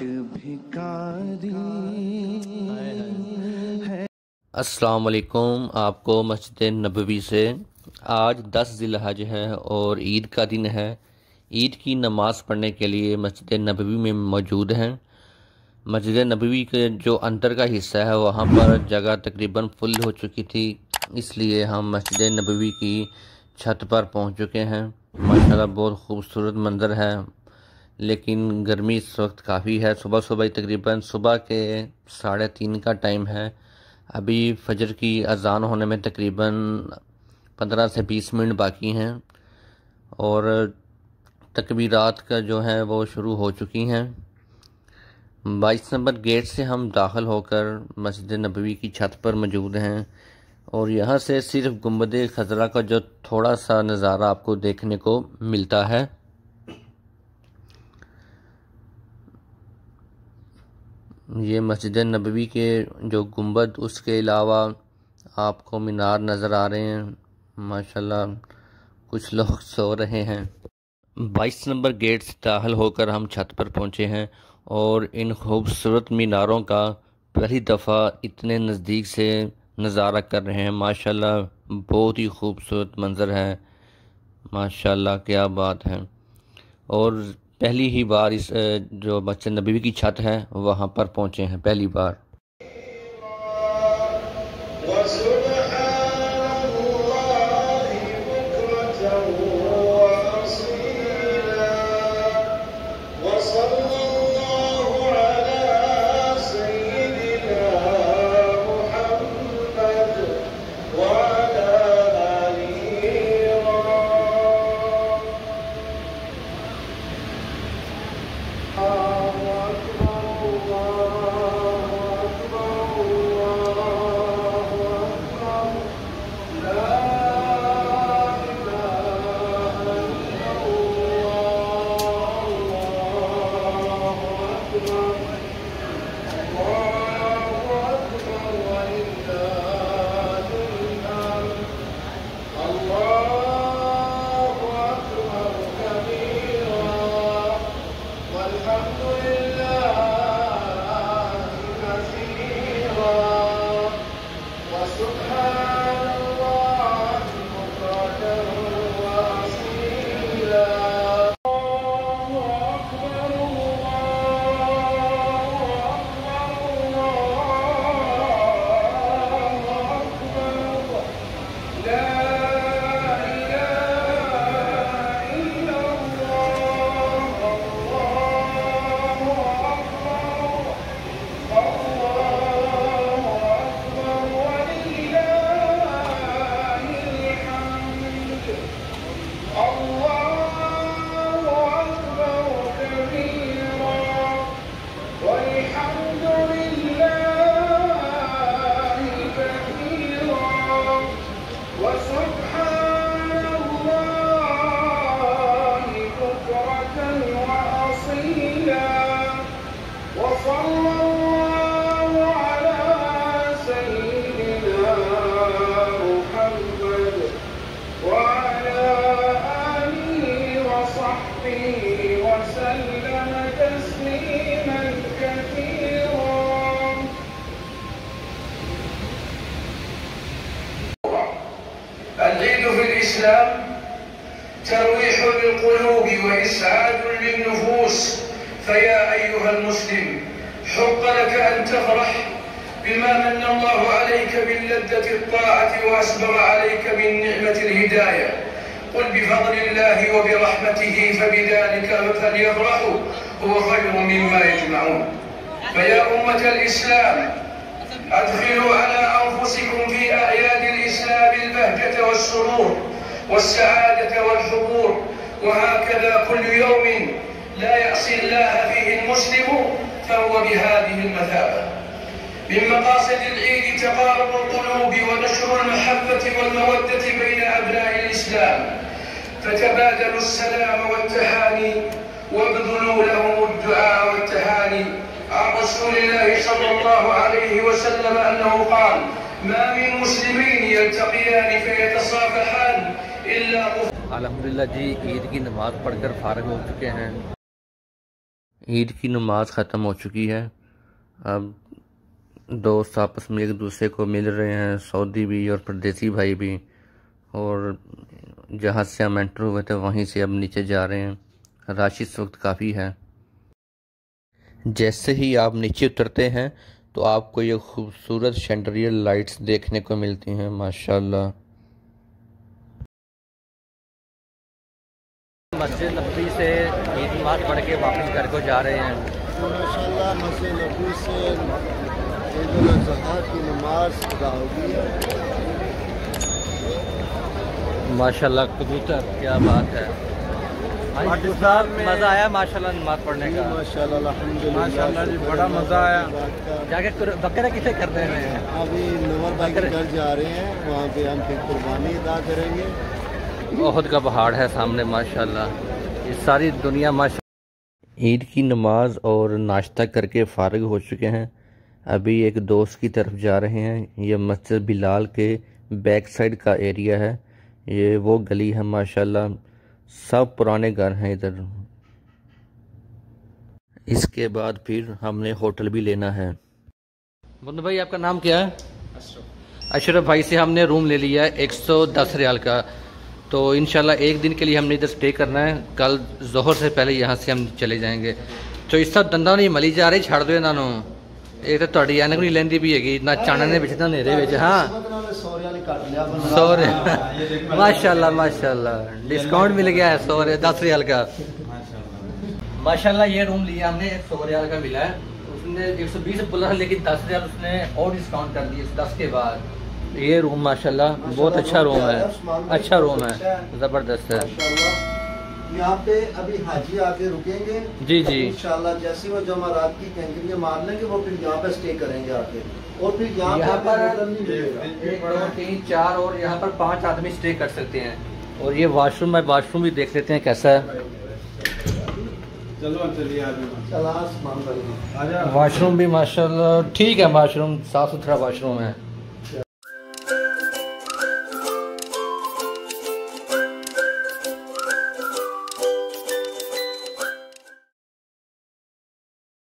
ایک بھکاری ہے۔ السلام علیکم، آپ کو مسجد نبوی سے آج دس ذی الحج ہے اور عید کا دن ہے۔ عید کی نماز پڑھنے کے لیے مسجد نبوی میں موجود ہیں۔ مسجد نبوی کے جو اندر کا حصہ ہے، وہاں پر جگہ تقریباً فل ہو چکی تھی، اس لیے ہم مسجد نبوی کی چھت پر پہنچ چکے ہیں۔ ماشاءاللہ بہت خوبصورت منظر ہے۔ لیکن گرمی اس وقت کافی ہے۔ صبح صبح ہی تقریباً صبح کے ساڑھے تین کا ٹائم ہے۔ ابھی فجر کی اذان ہونے میں تقریباً پندرہ سے بیس منٹ باقی ہیں اور تکبیرات کا جو ہے وہ شروع ہو چکی ہیں۔ بائیس نمبر گیٹ سے ہم داخل ہو کر مسجد نبوی کی چھت پر موجود ہیں اور یہاں سے صرف گنبد خزرہ کا جو تھوڑا سا نظارہ آپ کو دیکھنے کو ملتا ہے۔ یہ مسجد نبوی کے جو گنبد، اس کے علاوہ آپ کو مینار نظر آ رہے ہیں۔ ماشاءاللہ، کچھ لوگ سو رہے ہیں۔ بائیس نمبر گیٹ سے داخل ہو کر ہم چھت پر پہنچے ہیں اور ان خوبصورت میناروں کا پہلی دفعہ اتنے نزدیک سے نظارہ کر رہے ہیں۔ ماشاءاللہ، بہت ہی خوبصورت منظر ہے۔ ماشاءاللہ، کیا بات ہے۔ اور پہلی ہی بار اس، جو مسجد نبوی کی چھت ہے وہاں پر پہنچے ہیں، پہلی بار۔ الإسلام ترويح للقلوب وإسعاد للنفوس. فيا أيها المسلم حق لك أن تفرح بما من الله عليك من لذة الطاعة وأسبغ عليك من نعمة الهداية. قل بفضل الله وبرحمته فبذلك فليفرحوا هو خير مما يجمعون. فيا أمة الإسلام أدخلوا على أنفسكم في أعياد الإسلام البهجة والسرور. والسعادة والحضور وهكذا كل يوم لا يعصي الله فيه المسلم فهو بهذه المثابة. من مقاصد العيد تقارب القلوب ونشر المحبة والمودة بين أبناء الإسلام. فتبادلوا السلام والتهاني وابذلوا لهم الدعاء والتهاني. عن رسول الله صلى الله عليه وسلم أنه قال ما من مسلمين يلتقيان فيتصافحان إلا الحمدللہ جی عید کی نماز پڑھ کر فارغ ہو چکے ہیں۔ عید کی نماز ختم ہو چکی ہے۔ اب دوست آپس میں ایک دوسرے کو مل رہے ہیں، سعودی بھی اور پردیسی بھائی بھی۔ اور جہاں سے ہم انٹر ہوئے تھے، وہیں سے اب نیچے جا رہے ہیں۔ رش اس وقت کافی ہے۔ جیسے ہی آپ نیچے اترتے ہیں تو آپ کو یہ خوبصورت شینڈریل لائٹس دیکھنے کو ملتی ہیں ماشاءاللہ۔ مسجد نبی سے عید نماز پڑھ کے واپس گھر کو جا رہے ہیں۔ ماشاءاللہ مسجد نبی سے عید الاضحیٰ کی نماز ادا ہوگی۔ ماشاءاللہ کبوتر کیا بات ہے۔ صاحب مزہ آیا ماشاءاللہ نماز پڑھنے کا۔ ماشاءاللہ جی بڑا مزہ آیا۔ جا کے بکرا کسے کرتے ہیں؟ ابھی نور بھائی کے گھر جا رہے ہیں وہاں پہ ہم پھر قربانی ادا کریں گے۔ بہت کا پہاڑ ہے سامنے ماشاءاللہ۔ یہ ساری دنیا ماشاء عید کی نماز اور ناشتہ کر کے فارغ ہو چکے ہیں۔ ابھی ایک دوست کی طرف جا رہے ہیں۔ یہ مسجد بلال کے بیک سائڈ کا ایریا ہے۔ یہ وہ گلی ہے ماشاءاللہ۔ سب پرانے گھر ہیں ادھر۔ اس کے بعد پھر ہم نے ہوٹل بھی لینا ہے۔ بند بھائی آپ کا نام کیا ہے؟ اشرف۔ بھائی سے ہم نے روم لے لیا ہے ایک سو دس ریال کا۔ تو انشاءاللہ ایک دن کے لیے ہم نے ادھر سٹے کرنا ہے۔ کل ظہر سے پہلے یہاں سے ہم چلے جائیں گے۔ تو اس طرح دندہ نہیں ملی جا رہی چھڑ دو انہوں نے ایک تو تہاڈی اینک نہیں لیندی بھی ਹੈਗੀ ਨਾ ਚਾਨਣ ਦੇ ਵਿੱਚ ਤਾਂ ਹਨੇਰੇ ਵਿੱਚ ਹਾਂ سو ماشاء اللہ ماشاء اللہ ڈسکاؤنٹ مل گیا ہے سو دس ریال کا ماشاء اللہ یہ روم لیا ہم نے ایک سو ریال کا ملا ہے اس نے ایک سو بیس بولا تھا لیکن دس ریال اس نے اور ڈسکاؤنٹ کر دیا دس کے بعد یہ روم ماشاء اللہ بہت اچھا روم ہے اچھا روم ہے زبردست ہے یہاں پہ ابھی حاجی آ کے رکیں گے۔ جی جی۔ انشاءاللہ جیسے وہ جمعرات کی کینکریاں مار لیں گے وہ پھر یہاں پہ سٹے کریں گے آ کے۔ اور پھر یہاں پر تین چار اور یہاں پر پانچ آدمی سٹے کر سکتے ہیں۔ اور یہ واش روم ہے واش روم بھی دیکھ لیتے ہیں کیسا ہے۔ واش روم بھی ماشاء اللہ ٹھیک ہے واش روم صاف ستھرا واش روم ہے۔